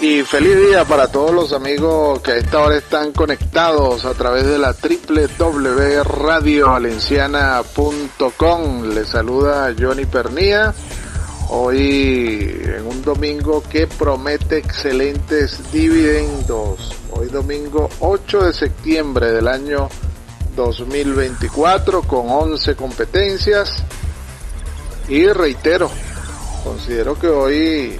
y feliz día para todos los amigos que a esta hora están conectados a través de la www.radiovalenciana.com. Les saluda Johnny Pernía. Hoy en un domingo que promete excelentes dividendos. Hoy domingo 8 de septiembre del año 2024 con 11 competencias. Y reitero, considero que hoy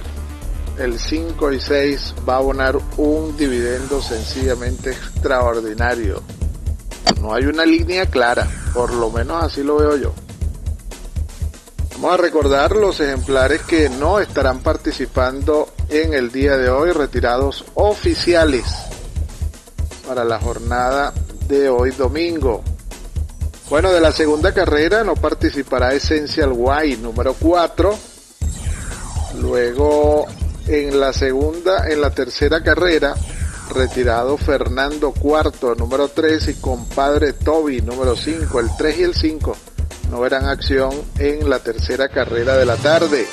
el 5 y 6 va a abonar un dividendo sencillamente extraordinario. No hay una línea clara, por lo menos así lo veo yo. Vamos a recordar los ejemplares que no estarán participando en el día de hoy, retirados oficiales para la jornada de hoy domingo. Bueno, de la segunda carrera no participará Essential Y número 4. Luego en la segunda, en la tercera carrera, retirado Fernando Cuarto, número 3, y compadre Toby, número 5. El 3 y el 5 no verán acción en la tercera carrera de la tarde.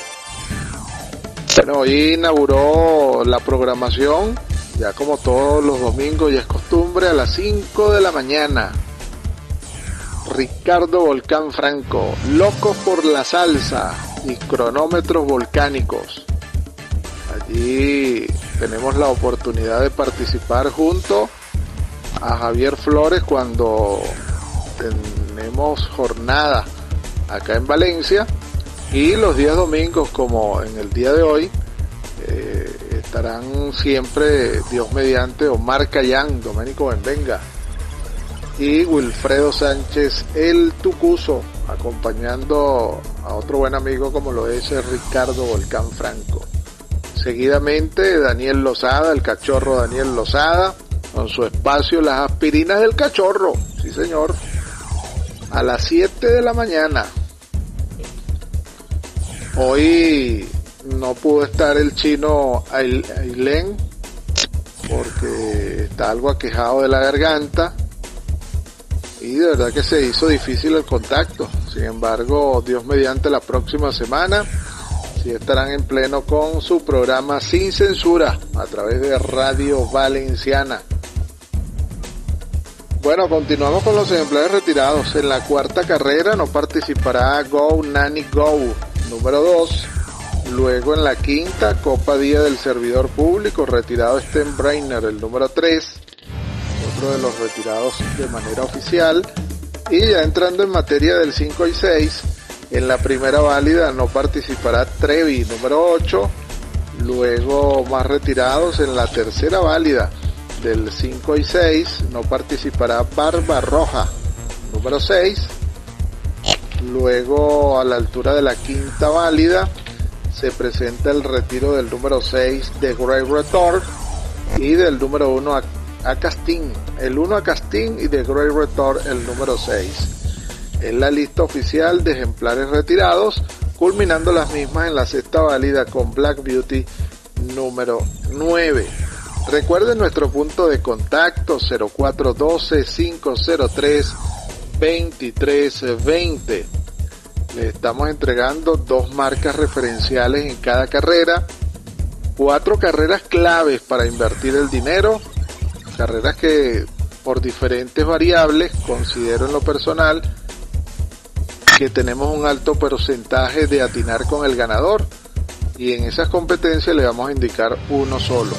Bueno, hoy inauguró la programación, ya como todos los domingos y es costumbre, a las 5 de la mañana. Ricardo Volcán Franco, Locos por la Salsa y Cronómetros Volcánicos. Allí tenemos la oportunidad de participar junto a Javier Flores cuando tenemos jornada acá en Valencia y los días domingos como en el día de hoy eh, estarán siempre Dios mediante Omar Cayán, Doménico Benvenga y Wilfredo Sánchez el Tucuso acompañando a otro buen amigo como lo es Ricardo Volcán Franco. Seguidamente Daniel Lozada, el cachorro Daniel Lozada, con su espacio Las aspirinas del cachorro, sí señor, a las 7 de la mañana. Hoy no pudo estar el chino Ailén porque está algo aquejado de la garganta y de verdad que se hizo difícil el contacto. Sin embargo, Dios mediante la próxima semana y estarán en pleno con su programa Sin Censura a través de Radio Valenciana. Bueno, continuamos con los ejemplares retirados. En la cuarta carrera no participará Go Nani Go, número 2. Luego en la quinta, Copa Día del Servidor Público, retirado Brainer, el número 3. Otro de los retirados de manera oficial. Y ya entrando en materia del 5 y 6, en la primera válida no participará Trevi, número 8. Luego más retirados en la tercera válida del 5 y 6 no participará Barba Roja, número 6. Luego a la altura de la quinta válida se presenta el retiro del número 6 de Grey Retort y del número 1 a, a Castín. El 1 a Castín y de Grey Retort el número 6 en la lista oficial de ejemplares retirados, culminando las mismas en la sexta válida con Black Beauty número 9. Recuerden nuestro punto de contacto 0412-503-2320. Le estamos entregando dos marcas referenciales en cada carrera, cuatro carreras claves para invertir el dinero, carreras que por diferentes variables, considero en lo personal, que tenemos un alto porcentaje de atinar con el ganador y en esas competencias le vamos a indicar uno solo.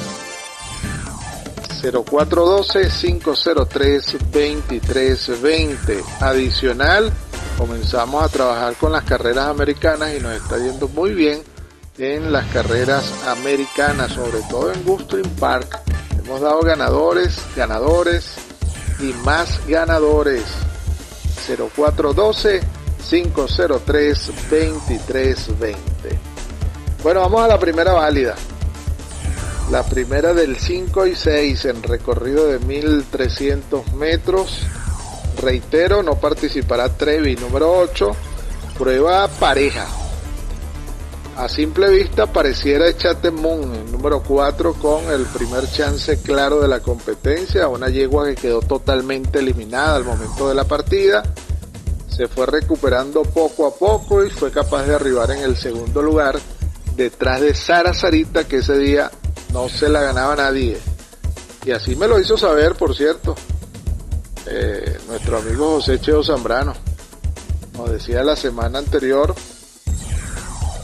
0412-503-2320. Adicional, comenzamos a trabajar con las carreras americanas y nos está yendo muy bien en las carreras americanas, sobre todo en Gulfstream Park. Hemos dado ganadores, ganadores y más ganadores. 0412 503-2320. Bueno, vamos a la primera válida. La primera del 5 y 6 en recorrido de 1300 metros. Reitero, no participará Trevi número 8. Prueba pareja. A simple vista pareciera Echate Moon, número 4, con el primer chance claro de la competencia. Una yegua que quedó totalmente eliminada al momento de la partida se fue recuperando poco a poco y fue capaz de arribar en el segundo lugar detrás de Sara Sarita que ese día no se la ganaba nadie. Y así me lo hizo saber, por cierto, eh, nuestro amigo José Cheo Zambrano. Nos decía la semana anterior,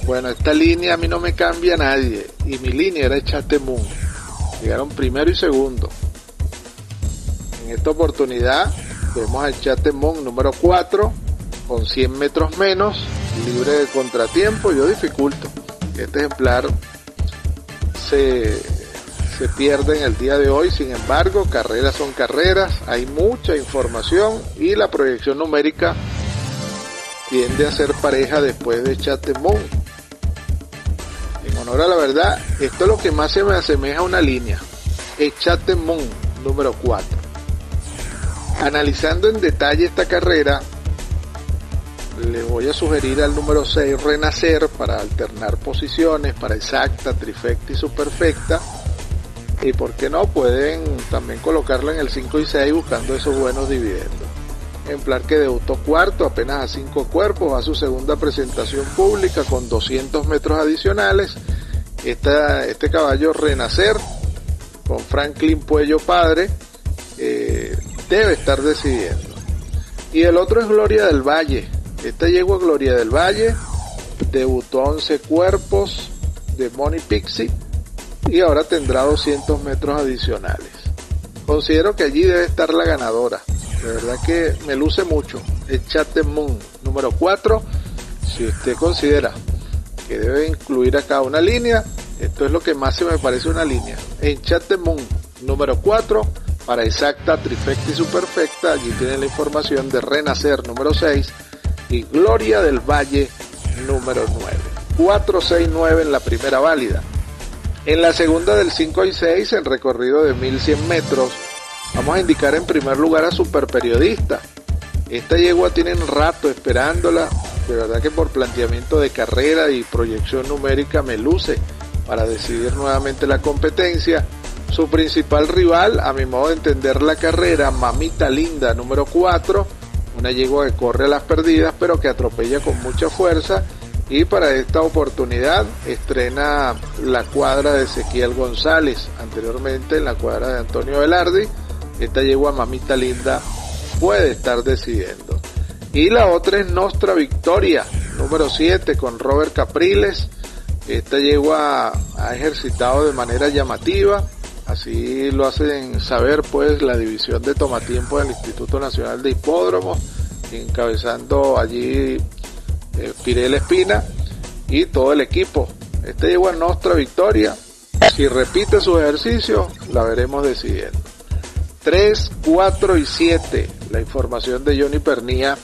bueno, esta línea a mí no me cambia nadie. Y mi línea era Chatemun. Llegaron primero y segundo. En esta oportunidad vemos al Chatemun número 4 con 100 metros menos, libre de contratiempo. Yo dificulto este ejemplar se, se pierde en el día de hoy. Sin embargo, carreras son carreras, hay mucha información y la proyección numérica tiende a ser pareja después de Chatemun. En honor a la verdad, esto es lo que más se me asemeja a una línea. Es Chatemun número 4. Analizando en detalle esta carrera, le voy a sugerir al número 6 Renacer para alternar posiciones para exacta, trifecta y superfecta. Y por qué no, pueden también colocarla en el 5 y 6 buscando esos buenos dividendos. Ejemplar que debutó cuarto, apenas a 5 cuerpos, a su segunda presentación pública con 200 metros adicionales. Esta, este caballo Renacer, con Franklin Puello padre, eh, debe estar decidiendo. Y el otro es Gloria del Valle, esta yegua Gloria del Valle debutó 11 cuerpos de Money Pixie y ahora tendrá 200 metros adicionales. Considero que allí debe estar la ganadora. De verdad que me luce mucho. El Chat Moon número 4. Si usted considera que debe incluir acá una línea, esto es lo que más se me parece una línea. En Chat Moon número 4 para exacta, trifecta y superfecta, allí tiene la información de Renacer número 6 y Gloria del Valle número 9. 4, 6, 9 en la primera válida. En la segunda del 5 y 6, en recorrido de 1100 metros, vamos a indicar en primer lugar a Super Periodista. Esta yegua tienen rato esperándola, de verdad que por planteamiento de carrera y proyección numérica me luce para decidir nuevamente la competencia. Su principal rival, a mi modo de entender la carrera, Mamita Linda número 4, una yegua que corre a las perdidas pero que atropella con mucha fuerza. Y para esta oportunidad estrena la cuadra de Ezequiel González, anteriormente en la cuadra de Antonio Velardi, esta yegua mamita linda puede estar decidiendo. Y la otra es Nostra Victoria, número 7 con Robert Capriles, esta yegua ha ejercitado de manera llamativa, Así lo hacen saber pues la división de tomatiempo del Instituto Nacional de Hipódromos, encabezando allí eh, Pirel Espina y todo el equipo. Este llegó a nuestra victoria. Si repite su ejercicio, la veremos decidiendo. 3, 4 y 7, la información de Johnny Pernía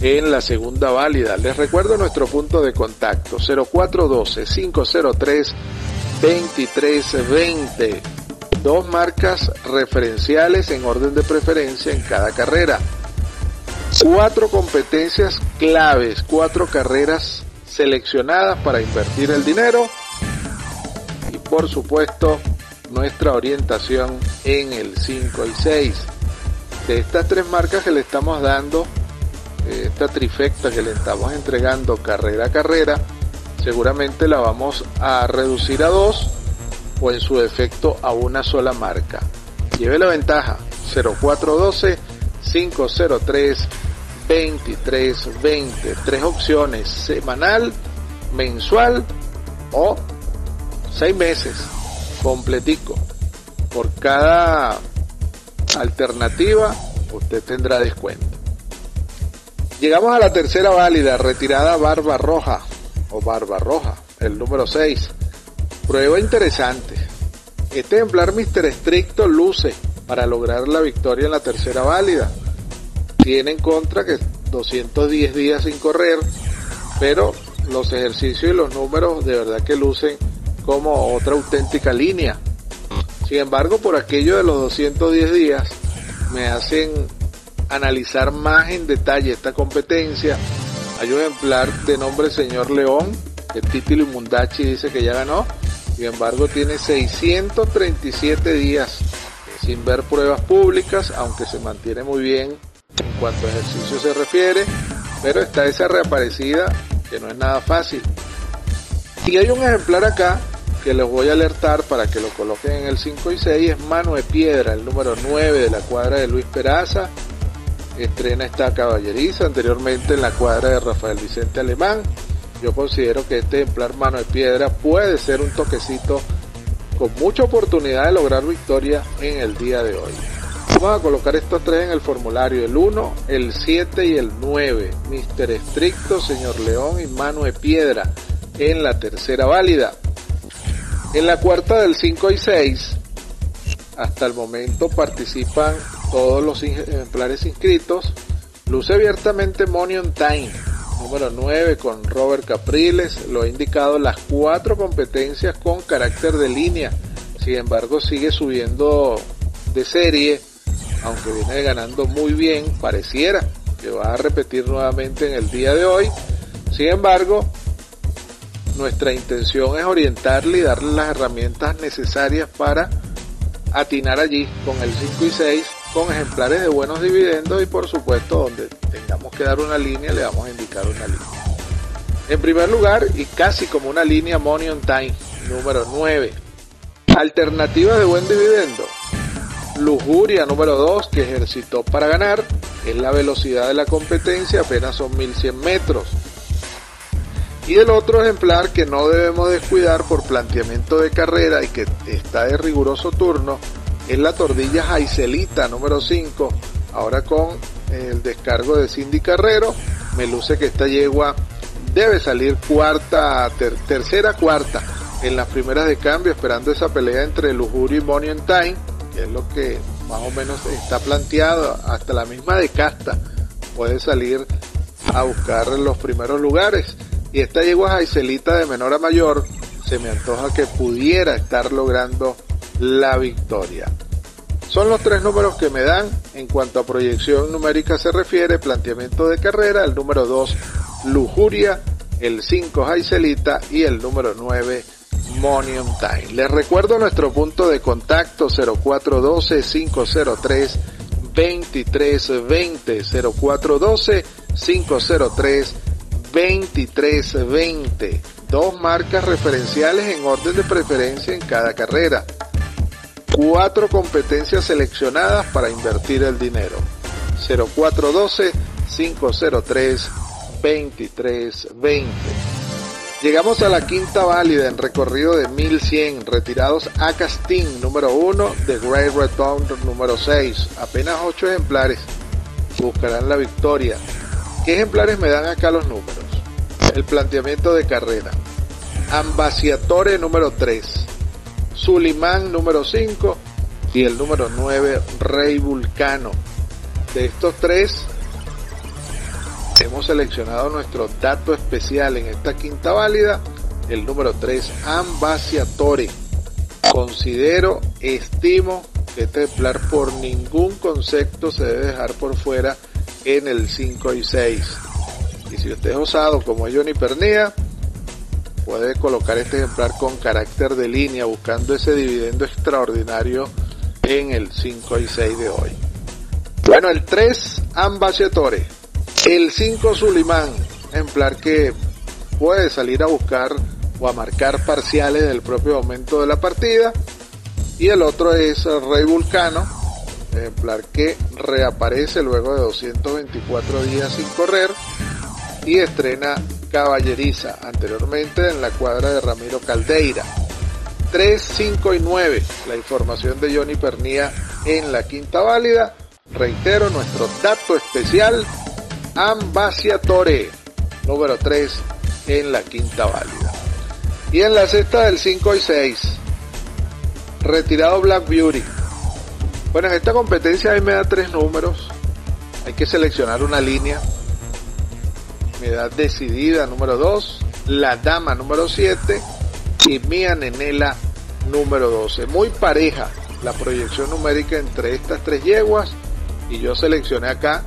en la segunda válida. Les recuerdo nuestro punto de contacto 0412 503 2320 dos marcas referenciales en orden de preferencia en cada carrera. Cuatro competencias claves, cuatro carreras seleccionadas para invertir el dinero y por supuesto nuestra orientación en el 5 y 6. De estas tres marcas que le estamos dando, eh, esta trifecta que le estamos entregando carrera a carrera, seguramente la vamos a reducir a dos o en su defecto a una sola marca. Lleve la ventaja 0412 503 2320. Tres opciones, semanal, mensual o seis meses, completico. Por cada alternativa usted tendrá descuento. Llegamos a la tercera válida, retirada Barba Roja o Barba Roja, el número 6. Prueba interesante. Este ejemplar Mister Estricto luce para lograr la victoria en la tercera válida. Tiene en contra que 210 días sin correr, pero los ejercicios y los números de verdad que lucen como otra auténtica línea. Sin embargo, por aquello de los 210 días, me hacen analizar más en detalle esta competencia. Hay un ejemplar de nombre Señor León, que Titi Mundachi dice que ya ganó, sin embargo, tiene 637 días sin ver pruebas públicas, aunque se mantiene muy bien en cuanto a ejercicio se refiere, pero está esa reaparecida que no es nada fácil. Y hay un ejemplar acá que les voy a alertar para que lo coloquen en el 5 y 6 es Mano de Piedra, el número 9 de la cuadra de Luis Peraza. Estrena esta caballeriza anteriormente en la cuadra de Rafael Vicente Alemán. Yo considero que este ejemplar Mano de Piedra puede ser un toquecito con mucha oportunidad de lograr victoria en el día de hoy. Vamos a colocar estos tres en el formulario, el 1, el 7 y el 9. Mister Estricto, Señor León y Mano de Piedra en la tercera válida. En la cuarta del 5 y 6, hasta el momento participan todos los ejemplares inscritos. Luce abiertamente Monion Time, número 9 con Robert Capriles. Lo ha indicado las cuatro competencias con carácter de línea. Sin embargo, sigue subiendo de serie, aunque viene ganando muy bien, pareciera que va a repetir nuevamente en el día de hoy. Sin embargo, nuestra intención es orientarle y darle las herramientas necesarias para atinar allí con el 5 y 6 con ejemplares de buenos dividendos y por supuesto donde tengamos que dar una línea le vamos a indicar una línea. En primer lugar y casi como una línea Money on Time número 9. Alternativas de buen dividendo. Lujuria número 2 que ejercitó para ganar es la velocidad de la competencia, apenas son 1100 metros. Y el otro ejemplar que no debemos descuidar por planteamiento de carrera y que está de riguroso turno es la tordilla Jaicelita número 5. Ahora con el descargo de Cindy Carrero, me luce que esta yegua debe salir cuarta, tercera, cuarta en las primeras de cambio, esperando esa pelea entre Lujurio y Money and Time, es lo que más o menos está planteado, hasta la misma de casta puede salir a buscar los primeros lugares. Y esta yegua Jaicelita de menor a mayor se me antoja que pudiera estar logrando la victoria. Son los tres números que me dan en cuanto a proyección numérica se refiere, planteamiento de carrera, el número 2 Lujuria, el 5 Jaicelita y el número 9 Time. Les recuerdo nuestro punto de contacto 0412 503 2320 0412 503 2320. Dos marcas referenciales en orden de preferencia en cada carrera. Cuatro competencias seleccionadas para invertir el dinero. 0412-503-2320. Llegamos a la quinta válida en recorrido de 1100, retirados a Castín número 1, de Great Red número 6, apenas 8 ejemplares. Buscarán la victoria. ¿Qué ejemplares me dan acá los números? El planteamiento de carrera. Ambasciatore número 3. Sulimán número 5 y el número 9 Rey Vulcano. De estos tres hemos seleccionado nuestro dato especial en esta quinta válida, el número 3 Ambasciatore. Considero, estimo que este ejemplar por ningún concepto se debe dejar por fuera en el 5 y 6. Y si usted es osado como Johnny Pernía, puede colocar este ejemplar con carácter de línea buscando ese dividendo extraordinario en el 5 y 6 de hoy. Bueno, el 3 Ambasciatore, el 5 Sulimán, ejemplar que puede salir a buscar o a marcar parciales del propio momento de la partida. Y el otro es Rey Vulcano, ejemplar que reaparece luego de 224 días sin correr y estrena Caballeriza, anteriormente en la cuadra de Ramiro Caldeira. 3, 5 y 9, la información de Johnny Pernía en la quinta válida. Reitero nuestro dato especial, Ambasciatore, número 3 en la quinta válida. Y en la sexta del 5 y 6, retirado Black Beauty, bueno, en esta competencia ahí me da tres números. Hay que seleccionar una línea. Me da decidida número 2, la dama número 7 y Mía Nenela número 12. Muy pareja la proyección numérica entre estas tres yeguas y yo seleccioné acá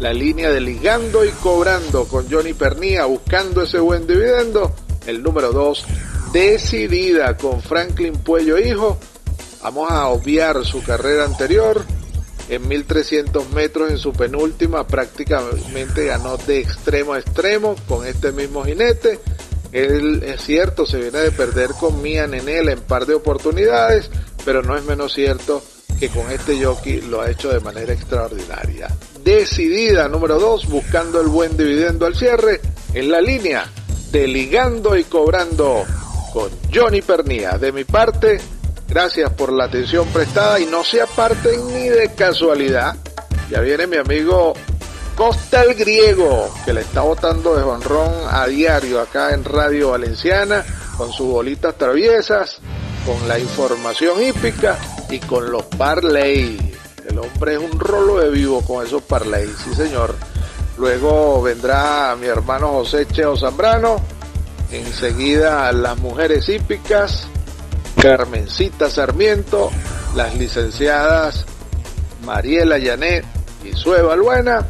la línea de ligando y cobrando con Johnny Pernía buscando ese buen dividendo. El número 2 decidida con Franklin Puello Hijo Vamos a obviar su carrera anterior. En 1300 metros en su penúltima prácticamente ganó de extremo a extremo con este mismo jinete. Él es cierto, se viene de perder con Mia Nenela en par de oportunidades, pero no es menos cierto que con este jockey lo ha hecho de manera extraordinaria. Decidida, número 2, buscando el buen dividendo al cierre, en la línea de ligando y cobrando con Johnny Pernía. De mi parte, gracias por la atención prestada y no se aparten ni de casualidad. Ya viene mi amigo Costa el Griego, que le está botando de honrón a diario acá en Radio Valenciana, con sus bolitas traviesas, con la información hípica y con los parlay. El hombre es un rolo de vivo con esos parlay, sí señor. Luego vendrá mi hermano José Cheo Zambrano. Enseguida las mujeres hípicas, Carmencita Sarmiento, las licenciadas Mariela Yanet y Sueva Luena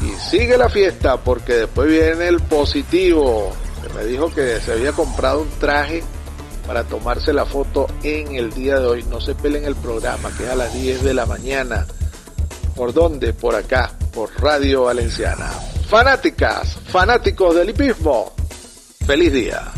y sigue la fiesta porque después viene el positivo, que me dijo que se había comprado un traje para tomarse la foto en el día de hoy. No se pelen el programa, que es a las 10 de la mañana. ¿Por dónde? Por acá, por Radio Valenciana. Fanáticas, fanáticos del hipismo, feliz día.